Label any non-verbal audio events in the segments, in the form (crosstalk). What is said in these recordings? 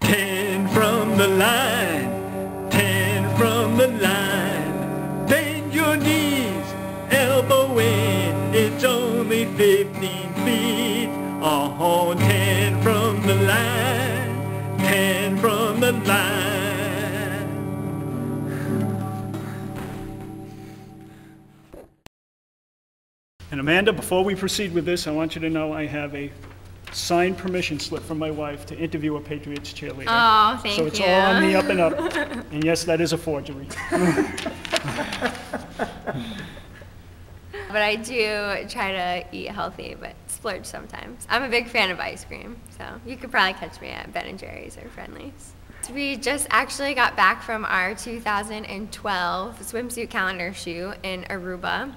Ten from the line, ten from the line. Bend your knees, elbow in, it's only 15 feet. Oh, ten from the line, ten from the line. And Amanda, before we proceed with this, I want you to know I have a signed permission slip from my wife to interview a Patriots cheerleader. Oh, thank you. So it's you. all on the up and up. (laughs) And yes, that is a forgery. (laughs) But I do try to eat healthy, but splurge sometimes. I'm a big fan of ice cream, so you could probably catch me at Ben and Jerry's or Friendly's. We just actually got back from our 2012 swimsuit calendar shoot in Aruba.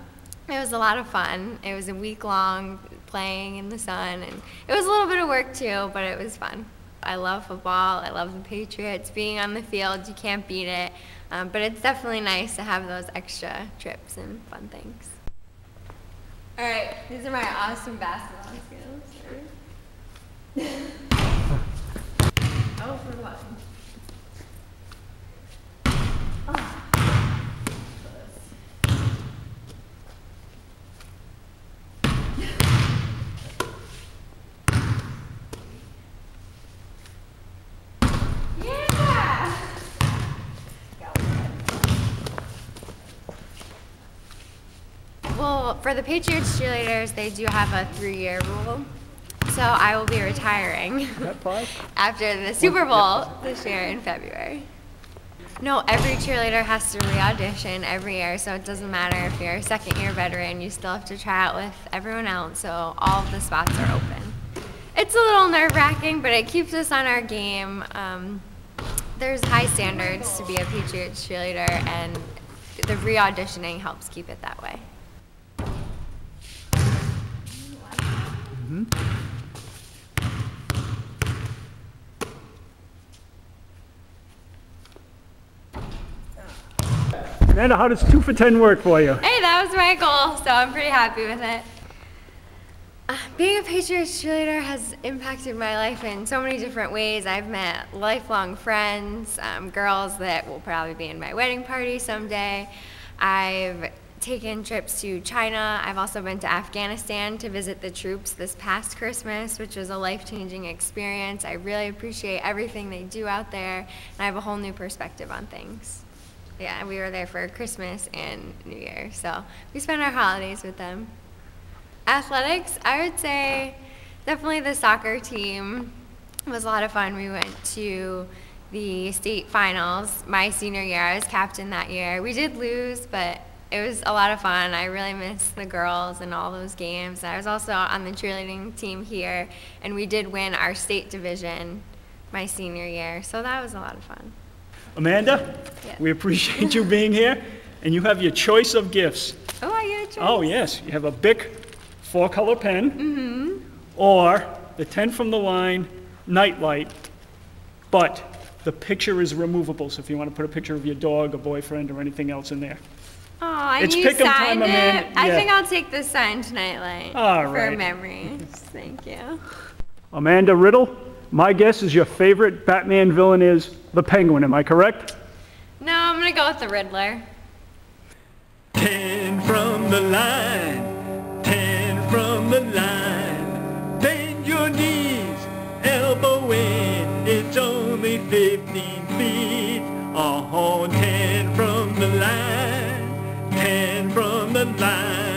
It was a lot of fun. It was a week long playing in the sun, and it was a little bit of work too, but it was fun. I love football. I love the Patriots. Being on the field, you can't beat it. Um, but it's definitely nice to have those extra trips and fun things. All right, these are my awesome basketball skills. (laughs) oh, for one. Yeah! Well, for the Patriots cheerleaders, they do have a three-year rule. So I will be retiring (laughs) after the Super Bowl this year in February. No, every cheerleader has to re-audition every year, so it doesn't matter if you're a second-year veteran, you still have to try out with everyone else, so all of the spots are open. It's a little nerve-wracking, but it keeps us on our game. Um, there's high standards to be a Patriots cheerleader, and the re-auditioning helps keep it that way. Amanda, how does two for 10 work for you? Hey, that was my goal, so I'm pretty happy with it. Uh, Being a Patriots cheerleader has impacted my life in so many different ways. I've met lifelong friends, um, girls that will probably be in my wedding party someday. I've taken trips to China. I've also been to Afghanistan to visit the troops this past Christmas, which was a life changing experience. I really appreciate everything they do out there, and I have a whole new perspective on things. Yeah, we were there for Christmas and New Year, so we spent our holidays with them. Athletics, I would say definitely the soccer team was a lot of fun. We went to the state finals my senior year. I was captain that year. We did lose, but it was a lot of fun. I really missed the girls and all those games. I was also on the cheerleading team here, and we did win our state division my senior year, so that was a lot of fun. Amanda, Yeah. we appreciate you being here, and you have your choice of gifts. Oh, I get a choice. Oh, yes, you have a Bic four-color pen, Mm-hmm. or the 10 from the line nightlight, but the picture is removable, so if you want to put a picture of your dog or boyfriend or anything else in there. Oh, and It's you pick 'em time, it. Amanda. I Yeah. think I'll take the signed nightlight All for right. memories. Thank you. Amanda Riddle, my guess is your favorite Batman villain is the Penguin, am I correct? No, I'm gonna go with the Riddler. Ten from the line, ten from the line. Bend your knees, elbow in, it's only 15 feet. Oh, ten the line.